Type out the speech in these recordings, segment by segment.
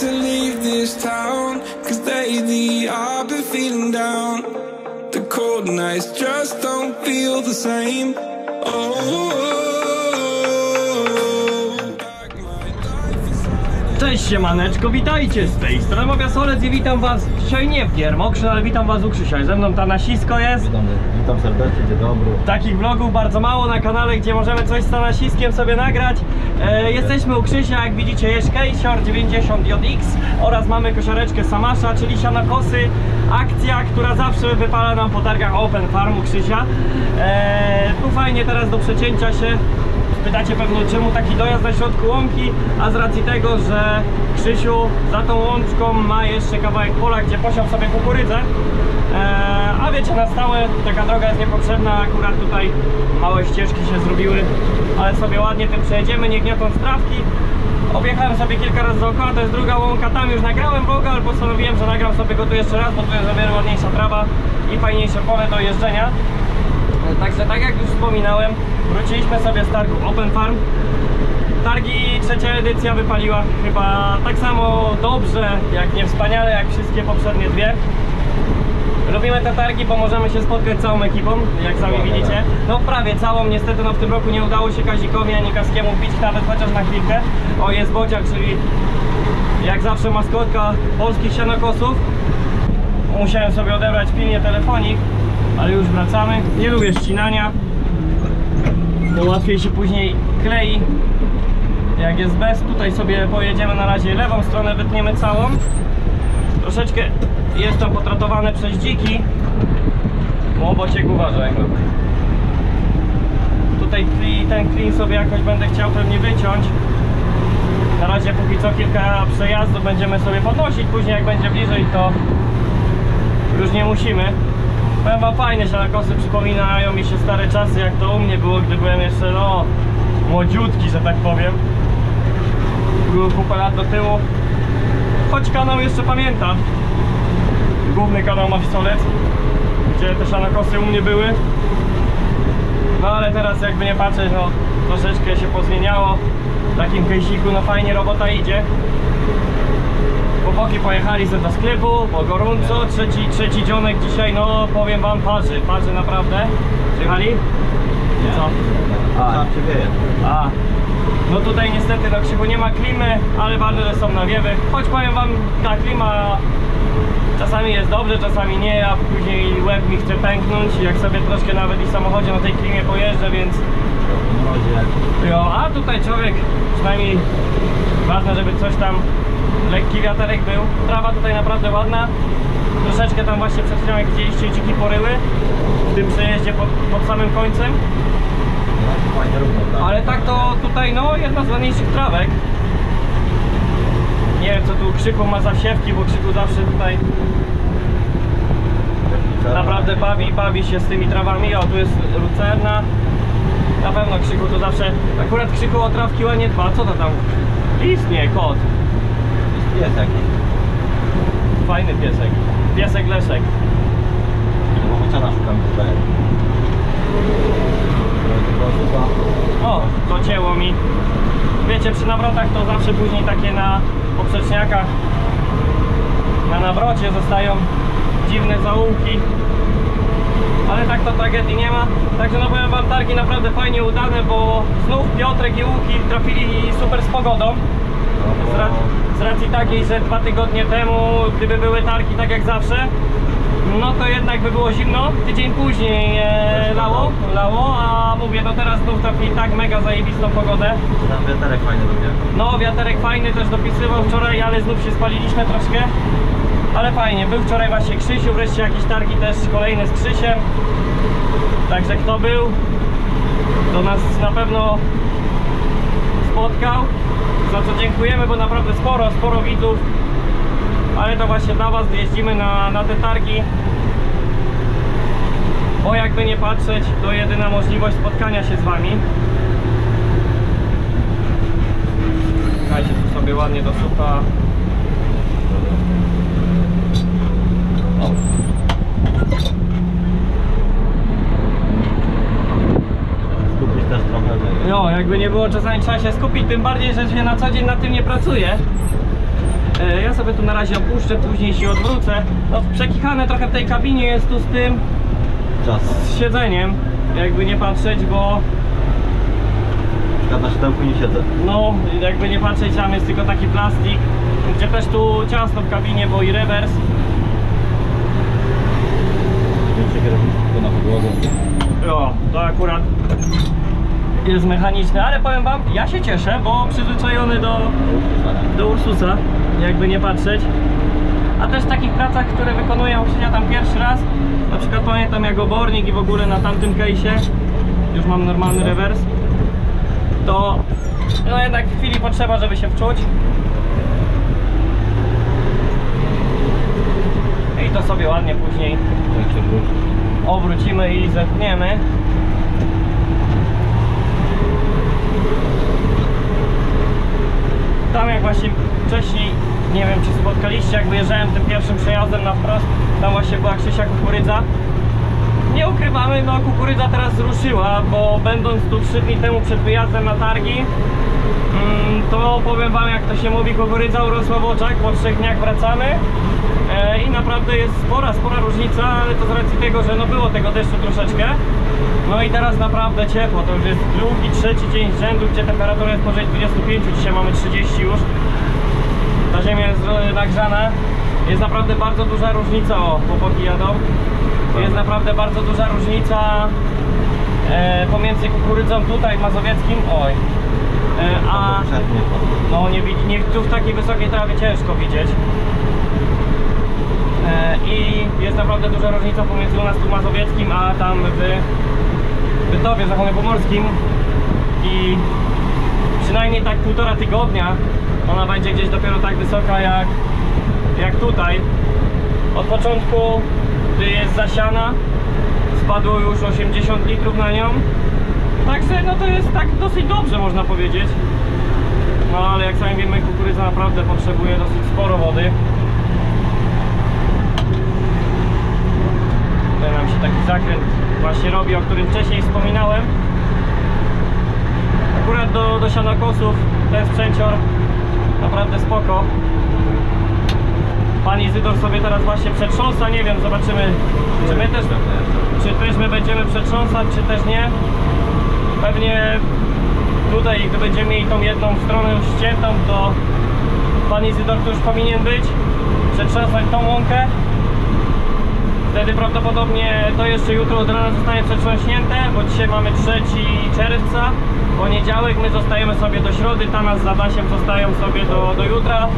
to leave this town. Cause lately I've been feeling down. The cold nights just don't feel the same. Oh, Cześć siemaneczko, witajcie z tej strony Mogę Solec i witam was dzisiaj nie w Giermokrzy, ale witam was u Krzysia. Ze mną Tanasisko jest. Witam, witam serdecznie, dzień dobry. Takich vlogów bardzo mało na kanale, gdzie możemy coś z Tanasiskiem sobie nagrać. E, jesteśmy u Krzysia, jak widzicie jest Kejsior 90JX oraz mamy kosiareczkę Samasza, czyli sianokosy. Akcja, która zawsze wypala nam po targach Open Farm u Krzysia. E, tu fajnie teraz do przecięcia się. Pytacie pewno czemu taki dojazd na środku łąki, a z racji tego, że Krzysiu za tą łączką ma jeszcze kawałek pola, gdzie posiał sobie kukurydzę. Eee, a wiecie, na stałe taka droga jest niepotrzebna, akurat tutaj małe ścieżki się zrobiły, ale sobie ładnie tym przejedziemy, nie gniotąc trawki. Objechałem sobie kilka razy dookoła, to jest druga łąka, tam już nagrałem vloga, ale postanowiłem, że nagram sobie go tu jeszcze raz, bo tu jest o wiele ładniejsza trawa i fajniejsze pole do jeżdżenia. Także tak jak już wspominałem, wróciliśmy sobie z targu Open Farm. Targi trzecia edycja wypaliła chyba tak samo dobrze, jak nie wspaniale, jak wszystkie poprzednie dwie. Lubimy te targi, bo możemy się spotkać całą ekipą, jak sami widzicie. No prawie całą, niestety no w tym roku nie udało się Kazikowi ani Kaskiemu wbić nawet chociaż na chwilkę. O, jest Bociak, czyli jak zawsze maskotka polskich sianokosów. Musiałem sobie odebrać pilnie telefonik, ale już wracamy. Nie lubię ścinania, bo łatwiej się później klei. Jak jest bez, tutaj sobie pojedziemy na razie lewą stronę, wytniemy całą. Troszeczkę jest to potratowane przez dziki. O, Bociek uważaj. Tutaj ten klin sobie jakoś będę chciał pewnie wyciąć. Na razie póki co kilka przejazdów będziemy sobie podnosić, później jak będzie bliżej to już nie musimy. Powiem wam fajne sianokosy przypominają mi się stare czasy jak to u mnie było, gdy byłem jeszcze no młodziutki, że tak powiem. Było kupę lat do tyłu. Choć kanał jeszcze pamiętam. Główny kanał Mawisolec, gdzie te sianokosy u mnie były. No ale teraz jakby nie patrzeć, no troszeczkę się pozmieniało. W takim kejsiku no fajnie robota idzie. Chłopaki pojechali sobie do sklepu, po gorąco, trzeci, trzeci dzionek dzisiaj, no powiem wam, parzy, parzy naprawdę. Przyjechali? Co? A, tam się wieje. A, no tutaj niestety no krzyku nie ma klimy, ale ważne, że są nawiewy. Choć powiem wam, ta klima czasami jest dobrze, czasami nie, a później łeb mi chce pęknąć. Jak sobie troszkę nawet i w samochodzie na tej klimie pojeżdżę, więc mrozie. jo, a tutaj człowiek przynajmniej ważne, żeby coś tam lekki wiaterek był. Trawa tutaj naprawdę ładna. Troszeczkę tam właśnie przed chwilą jak widzieliście dziki poryły w tym przejeździe pod, pod samym końcem. Tak. Ale tak to tutaj no jedna z ładniejszych trawek. Nie wiem co tu Krzyku ma za siewki, bo Krzyku zawsze tutaj naprawdę bawi, bawi się z tymi trawami. O tu jest lucerna. Na pewno Krzyku to zawsze, akurat Krzyku o trawki ładnie dba. Co to tam? Lis? Nie, kot. Jakiś. Fajny piesek. Piesek Leszek. Bo bociana szukam tutaj. O, docięło mi. Wiecie, przy nawrotach to zawsze później takie na poprzeczniakach na nawrocie zostają dziwne zaułki. Ale tak to tragedii nie ma. Także no powiem wam, targi naprawdę fajnie udane, bo znów Piotrek i Łuki trafili super z pogodą. Z, ra z racji takiej, że dwa tygodnie temu, gdyby były targi tak jak zawsze, no to jednak by było zimno. Tydzień później e, lało, lało, a mówię, no teraz znów trafili tak mega zajebistą pogodę. Tam wiaterek fajny lubię. No, wiaterek fajny też dopisywał wczoraj, ale znów się spaliliśmy troszkę. Ale fajnie, był wczoraj właśnie Krzysiu, wreszcie jakieś targi też kolejne z Krzysiem. Także kto był, to nas na pewno spotkał. Za co dziękujemy, bo naprawdę sporo, sporo widzów. Ale to właśnie dla Was jeździmy na, na te targi. Bo jakby nie patrzeć, to jedyna możliwość spotkania się z Wami. Słuchajcie, tu sobie ładnie do sucha. O. Skupić też trochę. że- No, jakby nie było, czasami trzeba się skupić, tym bardziej, że się na co dzień na tym nie pracuje. E, Ja sobie tu na razie opuszczę, później się odwrócę. No przekichane trochę w tej kabinie jest tu z tym, Czas. z siedzeniem, jakby nie patrzeć, bo Ja na siódemku nie siedzę. no jakby nie patrzeć, tam jest tylko taki plastik, gdzie też tu ciasno w kabinie, bo i rewers. Kierownictwo na podłogę. O, to akurat jest mechaniczne, ale powiem wam, ja się cieszę, bo przyzwyczajony do, do Ursusa, jakby nie patrzeć. A też w takich pracach, które wykonuję uczenia tam pierwszy raz, na przykład pamiętam jak obornik i w ogóle na tamtym case'ie, już mam normalny rewers, to no jednak chwili potrzeba, żeby się wczuć. I to sobie ładnie później wróci. obrócimy i zepniemy. Tam jak właśnie wcześniej, nie wiem czy spotkaliście, jak wyjeżdżałem tym pierwszym przejazdem na wprost, tam właśnie była Krzysia Kukurydza. Nie ukrywamy, no kukurydza teraz zruszyła, bo będąc tu 3 dni temu przed wyjazdem na targi, mm, to powiem wam jak to się mówi, kukurydza urosła w oczach, po trzech dniach wracamy e, i naprawdę jest spora, spora różnica, ale to z racji tego, że no było tego deszczu troszeczkę. No i teraz naprawdę ciepło, to już jest drugi, trzeci dzień z rzędu, gdzie temperatura jest powyżej 25, dzisiaj mamy 30 już. Ta ziemia jest e, nagrzana. Jest naprawdę bardzo duża różnica, o, chłopaki jadą. Jest naprawdę bardzo duża różnica e, pomiędzy kukurydzą tutaj mazowieckim, oj, e, a no nie, nie tu w takiej wysokiej trawie ciężko widzieć. E, I jest naprawdę duża różnica pomiędzy u nas tu mazowieckim, a tam w Bytowie, Zachodnio Pomorskim. I przynajmniej tak półtora tygodnia ona będzie gdzieś dopiero tak wysoka jak, jak tutaj. Od początku, gdy jest zasiana, spadło już 80 litrów na nią. Także no to jest tak dosyć dobrze można powiedzieć. No ale jak sami wiemy, kukurydza naprawdę potrzebuje dosyć sporo wody. Tutaj nam się taki zakręt właśnie robi, o którym wcześniej wspominałem. Akurat do, do sianokosów ten sprzęcior naprawdę spoko. Pan Izydor sobie teraz właśnie przetrząsa, nie wiem, zobaczymy czy my też, czy też my będziemy przetrząsać, czy też nie. Pewnie tutaj, gdy będziemy mieli tą jedną stronę ściętą, to pan Izydor tu już powinien być, przetrząsać tą łąkę. Wtedy prawdopodobnie to jeszcze jutro od rana zostanie przetrząśnięte, bo dzisiaj mamy 3 czerwca, poniedziałek, my zostajemy sobie do środy, Tanas z Adasiem zostają sobie do, do jutra.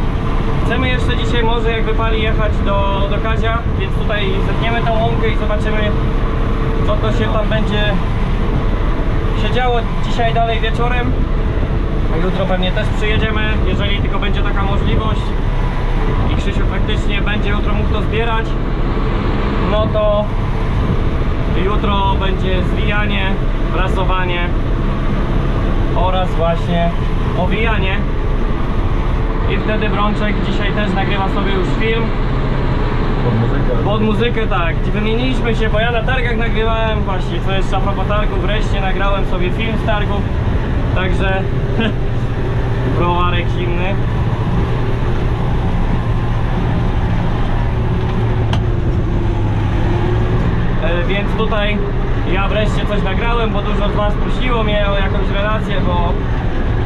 Chcemy jeszcze dzisiaj może jak wypali jechać do, do Kazia, więc tutaj zetniemy tą łąkę i zobaczymy co to się tam będzie się działo dzisiaj dalej wieczorem. Jutro pewnie też przyjedziemy, jeżeli tylko będzie taka możliwość i Krzysiu faktycznie będzie jutro mógł to zbierać, no to jutro będzie zwijanie, prasowanie oraz właśnie owijanie. I wtedy Brączek dzisiaj też nagrywa sobie już film. Pod muzykę. Pod muzykę tak, wymieniliśmy się, bo ja na targach nagrywałem właśnie, co jest a propos targów, wreszcie nagrałem sobie film z targów, także browarek zimny. E, Więc tutaj ja wreszcie coś nagrałem, bo dużo z Was prosiło mnie o jakąś relację, bo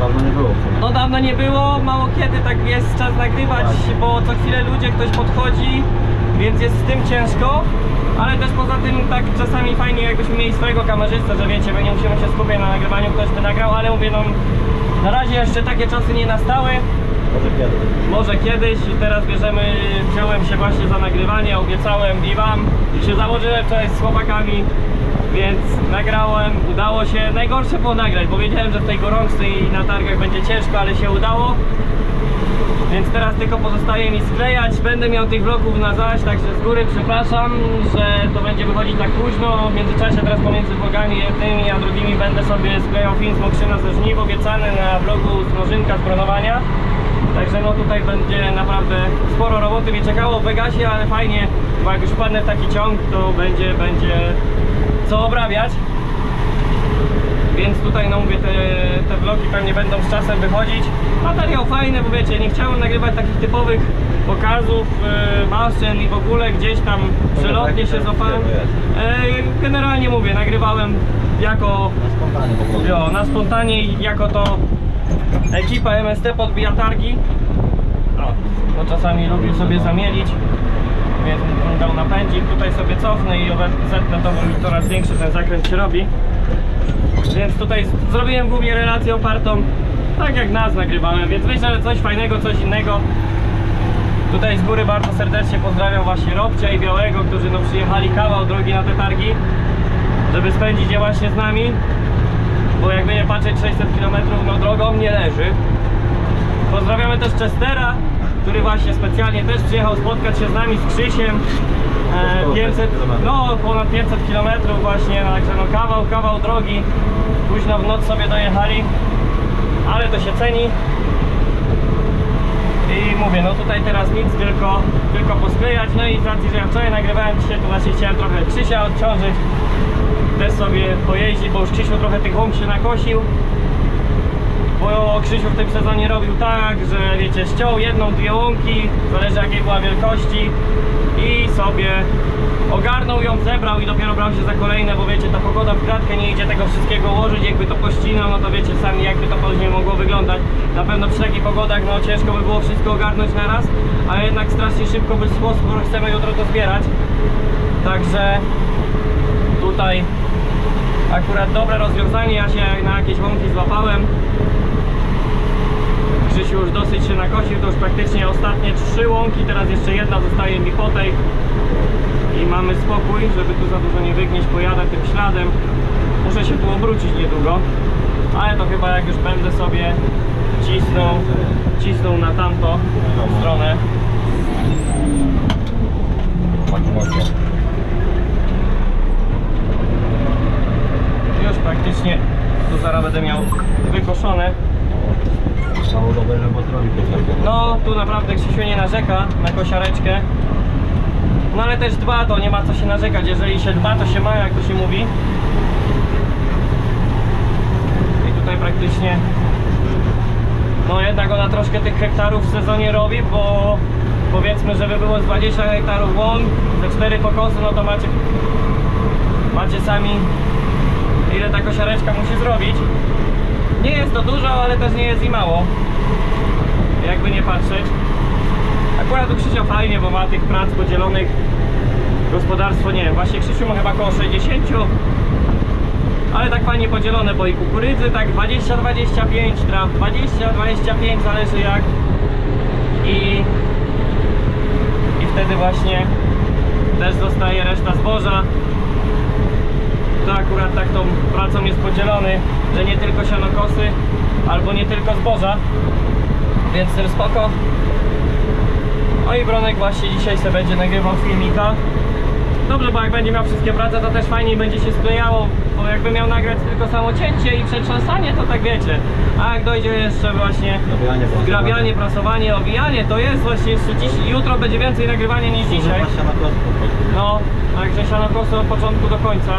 Dawno nie było no dawno nie było, mało kiedy tak jest czas nagrywać, bo co chwilę ludzie ktoś podchodzi, więc jest z tym ciężko, ale też poza tym tak czasami fajnie jakbyśmy mieli swojego kamerzystę, że wiecie, my nie musimy się skupiać na nagrywaniu, ktoś by nagrał, ale mówię no na razie jeszcze takie czasy nie nastały, Może kiedyś. może kiedyś. I teraz bierzemy, wziąłem się właśnie za nagrywanie, obiecałem i wam i się założyłem wczoraj z chłopakami, więc nagrałem, udało się. Najgorsze było nagrać, bo wiedziałem, że w tej gorączce i na targach będzie ciężko, ale się udało. Więc teraz tylko pozostaje mi sklejać. Będę miał tych vlogów na zaś, także z góry przepraszam, że to będzie wychodzić tak późno. W międzyczasie teraz pomiędzy vlogami jednymi a drugimi będę sobie sklejał film z Mokrzyna ze żniw obiecany na vlogu z Mrożynka z bronowania. Także no tutaj będzie naprawdę sporo roboty mnie czekało w Vegasie, ale fajnie, bo jak już wpadnę w taki ciąg, to będzie, będzie co obrabiać. Więc tutaj, no mówię, te, te vlogi pewnie będą z czasem wychodzić. Materiał fajny, bo wiecie, nie chciałem nagrywać takich typowych pokazów yy, maszyn i w ogóle gdzieś tam przelotnie się złapałem. Yy, generalnie mówię, nagrywałem jako Na spontanie po prostu. Jo, na spontanie jako to ekipa MST podbija targi. O, bo czasami lubię sobie zamielić. Więc dał napędzik, tutaj sobie cofnę i zetnę to, bo coraz większy ten zakręt się robi. Więc tutaj zrobiłem głównie relację opartą, tak jak nas nagrywałem, więc myślę, że coś fajnego, coś innego. Tutaj z góry bardzo serdecznie pozdrawiam właśnie Robcia i Białego, którzy no przyjechali kawał drogi na te targi, żeby spędzić je właśnie z nami. Bo jakby nie patrzeć 600 km no drogą nie leży. Pozdrawiamy też Chestera, który właśnie specjalnie też przyjechał spotkać się z nami z Krzysiem. E, Około 500, 500 no ponad 500 km właśnie, także no kawał, kawał drogi. Późno w noc sobie dojechali, ale to się ceni. I mówię, no tutaj teraz nic, tylko, tylko posklejać. No i z racji, że ja wczoraj nagrywałem dzisiaj, to właśnie chciałem trochę Krzysia odciążyć. Też sobie pojeździć, bo już Krzysiu trochę tych łąk się nakosił. Bo Krzysiu w tym sezonie robił tak, że wiecie, ściął jedną, dwie łąki, zależy jakiej była wielkości i sobie ogarnął ją, zebrał i dopiero brał się za kolejne, bo wiecie, ta pogoda w kratkę nie idzie tego wszystkiego ułożyć, jakby to pościnał, no to wiecie sami jakby to później mogło wyglądać. Na pewno przy takich pogodach no ciężko by było wszystko ogarnąć na raz, a jednak strasznie szybko by schło, skoro chcemy jutro to zbierać. Także tutaj akurat dobre rozwiązanie, ja się na jakieś łąki złapałem. Krzysiu już dosyć się nakosił, to już praktycznie ostatnie trzy łąki, teraz jeszcze jedna zostaje mi po tej i mamy spokój, żeby tu za dużo nie wygnieść, pojadę tym śladem. Muszę się tu obrócić niedługo, ale to chyba jak już będę sobie cisnął, cisnął na tamtą stronę. Już praktycznie tu zaraz będę miał wykoszone. Mało dobre roboty robi. No, tu naprawdę Krzysiu nie narzeka na kosiareczkę. No ale też dba, to nie ma co się narzekać. Jeżeli się dba, to się ma, jak to się mówi. I tutaj praktycznie no jednak ona troszkę tych hektarów w sezonie robi, bo powiedzmy, żeby było z 20 hektarów łąk, te 4 pokosy, no to macie macie sami ile ta kosiareczka musi zrobić. Nie jest to dużo, ale też nie jest i mało. Jakby nie patrzeć. Akurat u Krzysia fajnie, bo ma tych prac podzielonych. Gospodarstwo, nie. Wiem, właśnie Krzysiu ma chyba około 60 ale tak fajnie podzielone, bo i kukurydzy tak 20-25, traw 20-25, zależy jak. I i wtedy właśnie też zostaje reszta zboża to akurat tak tą pracą jest podzielony, że nie tylko sianokosy albo nie tylko zboża więc tym spoko. No i Bronek właśnie dzisiaj sobie będzie nagrywał filmika. Dobrze, bo jak będzie miał wszystkie prace, to też fajniej będzie się sklejało, bo jakby miał nagrać tylko samo cięcie i przetrząsanie, to tak wiecie. A jak dojdzie jeszcze właśnie Grabianie, prasowanie. zgrabianie, prasowanie, owijanie, to jest właśnie jeszcze dziś, jutro będzie więcej nagrywania niż dzisiaj. No, także sianokosy od początku do końca.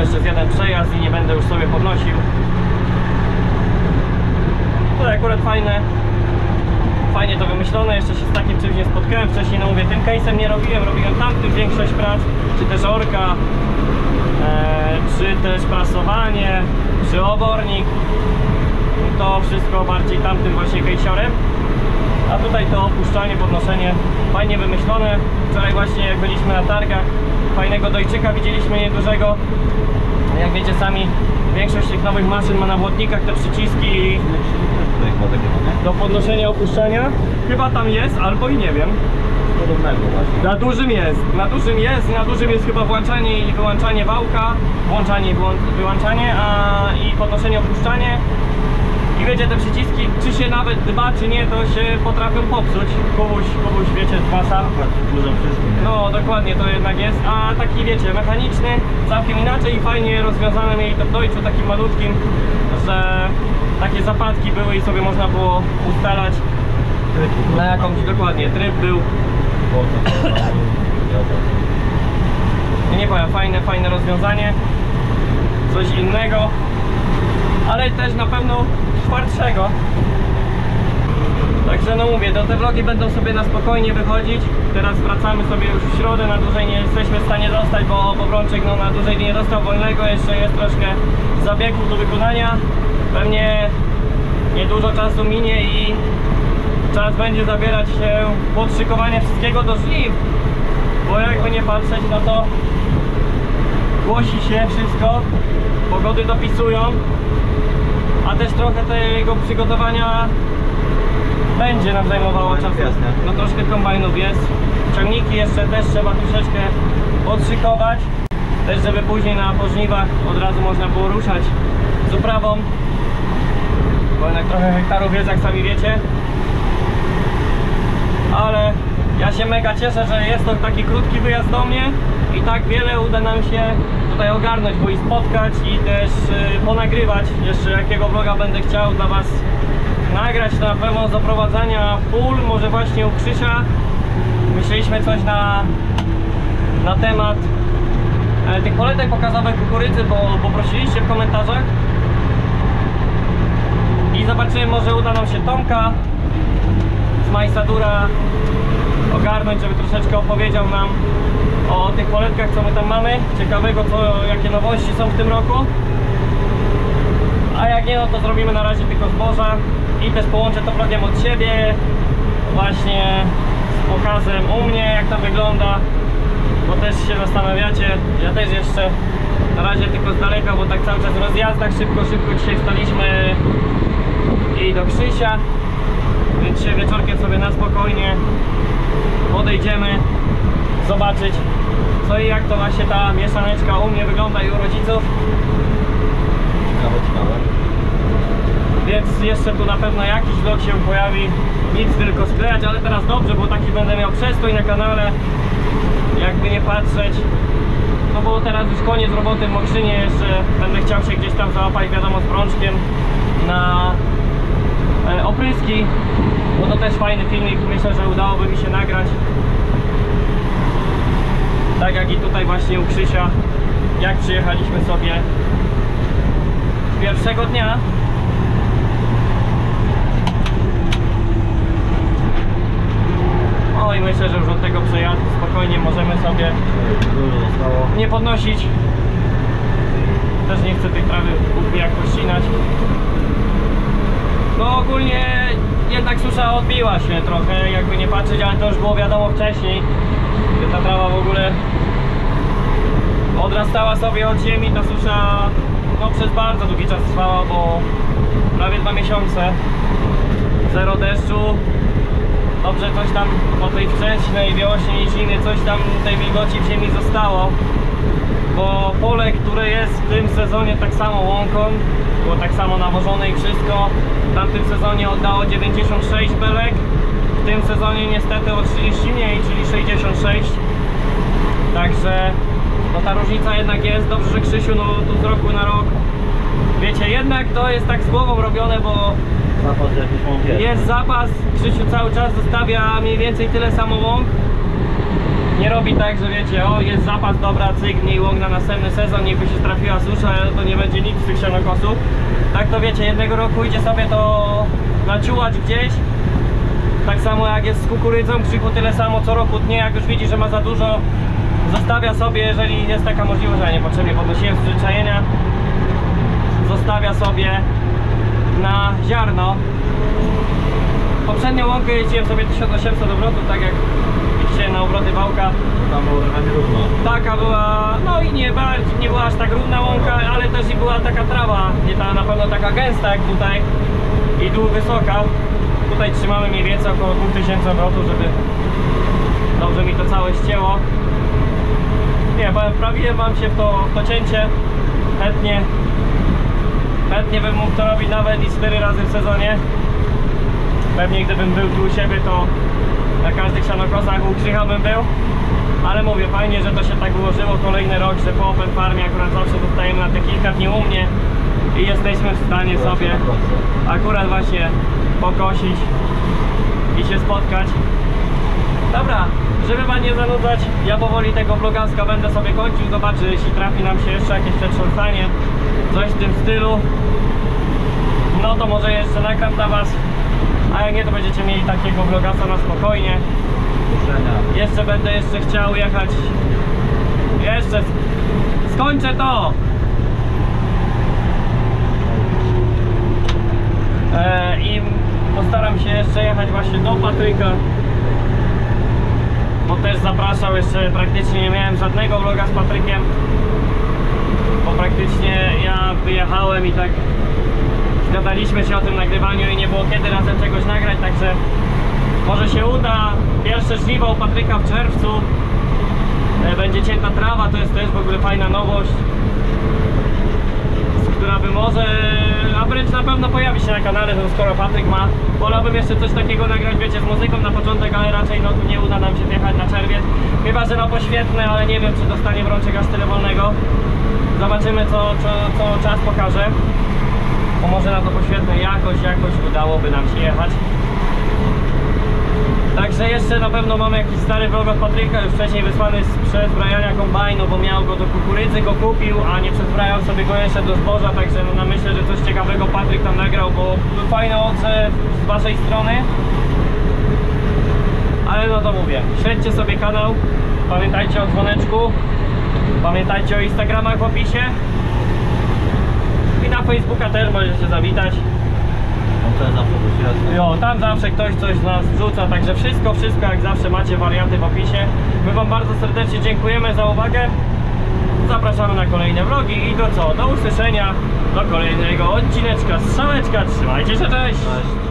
Jeszcze jest jeden przejazd i nie będę już sobie podnosił. To akurat fajne. Fajnie to wymyślone, jeszcze się z takim czymś nie spotkałem wcześniej, no mówię, tym case'em nie robiłem, robiłem tamtym większość prac, czy też orka, e, czy też prasowanie, czy obornik. To wszystko bardziej tamtym właśnie case'orem. A tutaj to opuszczanie, podnoszenie fajnie wymyślone. Wczoraj właśnie jak byliśmy na targach, fajnego dojczyka widzieliśmy niedużego. Jak wiecie sami, większość tych nowych maszyn ma na błotnikach te przyciski do podnoszenia, opuszczania. Chyba tam jest, albo i nie wiem. Na dużym jest, na dużym jest, na dużym jest chyba włączanie i wyłączanie wałka, włączanie i wyłą- wyłączanie, a i podnoszenie, opuszczanie. I wiecie, te przyciski, czy się nawet dba, czy nie, to się potrafią popsuć. Komuś, komuś wiecie, nie? No dokładnie to jednak jest, a taki wiecie, mechaniczny, całkiem inaczej i fajnie rozwiązane mieli to w Deutschu takim malutkim, że takie zapadki były i sobie można było ustalać na jakąś dokładnie tryb był. Nie powiem, fajne, fajne rozwiązanie. Coś innego, ale też na pewno twardszego. Także no mówię, to te vlogi będą sobie na spokojnie wychodzić. Teraz wracamy sobie już w środę, na dłużej nie jesteśmy w stanie zostać, bo Bobrączek no, na dłużej nie dostał wolnego, jeszcze jest troszkę zabiegów do wykonania. Pewnie niedużo czasu minie i czas będzie zabierać się podszykowanie wszystkiego do żniw. Bo jakby nie patrzeć, no to głosi się wszystko, pogody dopisują, a też trochę tego przygotowania będzie nam zajmowało czasu. No troszkę kombajnów jest. Ciągniki jeszcze też trzeba troszeczkę odszykować. Też żeby później na pożniwach od razu można było ruszać z uprawą. Bo jednak trochę hektarów jest, jak sami wiecie. Ale ja się mega cieszę, że jest to taki krótki wyjazd do mnie i tak wiele uda nam się tutaj ogarnąć, bo i spotkać i też y, ponagrywać. Jeszcze jakiego vloga będę chciał dla Was nagrać na pewno z oprowadzania pól, może właśnie u Krzysia. Myśleliśmy coś na, na temat e, tych poletek pokazowych kukurydzy, bo poprosiliście w komentarzach. I zobaczymy, może uda nam się Tomka z Majsadura ogarnąć, żeby troszeczkę opowiedział nam o tych poletkach, co my tam mamy, ciekawego, co, jakie nowości są w tym roku. A jak nie, no to zrobimy na razie tylko zboża i też połączę to vlogiem od siebie, właśnie z pokazem u mnie, jak to wygląda, bo też się zastanawiacie, ja też jeszcze na razie tylko z daleka, bo tak cały czas w rozjazdach, szybko, szybko dzisiaj wstaliśmy i do Krzysia, więc dzisiaj wieczorkiem sobie na spokojnie podejdziemy zobaczyć co i jak to właśnie ta mieszaneczka u mnie wygląda i u rodziców. Więc jeszcze tu na pewno jakiś vlog się pojawi Nic tylko sklejać, ale teraz dobrze, bo taki będę miał przestój na kanale Jakby nie patrzeć No bo teraz już koniec roboty w Mokrzynie Jeszcze będę chciał się gdzieś tam załapać, wiadomo, z brączkiem Na opryski Bo to też fajny filmik, myślę, że udałoby mi się nagrać Tak jak i tutaj właśnie u Krzysia Jak przyjechaliśmy sobie Pierwszego dnia No i myślę, że już od tego przejazdu spokojnie możemy sobie nie podnosić. Też nie chcę tej trawy jak pościnać. No ogólnie jednak susza odbiła się trochę, jakby nie patrzeć, ale to już było wiadomo wcześniej, że ta trawa w ogóle odrastała sobie od ziemi, ta susza no, przez bardzo długi czas trwała, bo prawie dwa miesiące. Zero deszczu. Dobrze coś tam po tej wcześniej wiośnie i zimy coś tam tej wilgoci w ziemi zostało. Bo pole, które jest w tym sezonie tak samo łąką było tak samo nawożone i wszystko w tamtym sezonie oddało 96 belek. W tym sezonie niestety o 30 mniej, czyli 66 także no ta różnica jednak jest. Dobrze, że Krzysiu no tu z roku na rok. Wiecie, jednak to jest tak z głową robione, bo Zapas jest zapas, Krzysiu cały czas zostawia mniej więcej tyle samo łąk. Nie robi tak, że wiecie, o jest zapas, dobra, cyk, mniej łąk na następny sezon, niechby się trafiła susza, to nie będzie nic z tych sianokosów. Tak to wiecie, jednego roku idzie sobie to naciułać gdzieś. Tak samo jak jest z kukurydzą, Krzychu tyle samo co roku tnie, jak już widzi, że ma za dużo, zostawia sobie, jeżeli jest taka możliwość, a niepotrzebnie podnosiłem przyzwyczajenia, zostawia sobie na ziarno. Poprzednią łąkę jeździłem sobie 1800 obrotów, tak jak na obroty wałka. Tam było. Taka była, no i nie, ba- nie była aż tak równa łąka, ale też i była taka trawa, nie ta na pewno taka gęsta jak tutaj i dół wysoka. Tutaj trzymamy mniej więcej około 2000 obrotów, żeby dobrze mi to całe ścięło. Nie, wprawiłem wam się w to, w to cięcie, chętnie Chętnie bym mógł to robić nawet i 4 razy w sezonie. Pewnie gdybym był tu u siebie, to na każdych sianokosach u Krzycha bym był. Ale mówię, fajnie, że to się tak ułożyło kolejny rok, że po Open Farmie akurat zawsze zostajemy na te kilka dni u mnie i jesteśmy w stanie sobie akurat właśnie pokosić i się spotkać. Dobra, żeby wam nie zanudzać, ja powoli tego vlogaska będę sobie kończył. Zobaczę, jeśli trafi nam się jeszcze jakieś przetrząsanie, coś w tym stylu. No to może jeszcze nagram dla was. A jak nie, to będziecie mieli takiego vlogasa na spokojnie. Jeszcze będę jeszcze chciał jechać. Jeszcze sk- skończę to. E, I postaram się jeszcze jechać właśnie do Patryka. Bo też zapraszał jeszcze praktycznie nie miałem żadnego vloga z Patrykiem. Bo praktycznie ja wyjechałem i tak zgadaliśmy się o tym nagrywaniu i nie było kiedy razem czegoś nagrać, także może się uda. Pierwsze żniwo u Patryka w czerwcu. E, Będzie cięta trawa, to jest też w ogóle fajna nowość. Która by może, a wręcz na pewno pojawi się na kanale, to skoro Patryk ma. Wolałbym jeszcze coś takiego nagrać, wiecie, z muzyką na początek, ale raczej no tu nie uda nam się wjechać na czerwiec. Chyba, że na poświetne, ale nie wiem, czy dostanie rączek aż tyle wolnego. Zobaczymy, co, co, co czas pokaże. Bo może na to poświetne jakoś, jakoś udałoby nam się jechać. Także jeszcze na pewno mamy jakiś stary vlog Patryka, już wcześniej wysłany z przezbrajania kombajnu, bo miał go do kukurydzy, go kupił, a nie przezbrajał sobie go jeszcze do zboża, także no, myślę, że coś ciekawego Patryk tam nagrał, bo był fajny odzew z waszej strony. Ale no to mówię, śledźcie sobie kanał, pamiętajcie o dzwoneczku, pamiętajcie o Instagramach w opisie na Facebooka też możecie zawitać. Wyświetla. Jo, tam zawsze ktoś coś z nas wrzuca, także wszystko, wszystko jak zawsze macie warianty w opisie. My Wam bardzo serdecznie dziękujemy za uwagę. Zapraszamy na kolejne vlogi i do co? Do usłyszenia do kolejnego odcineczka Strzałeczka. Trzymajcie się, cześć! Cześć.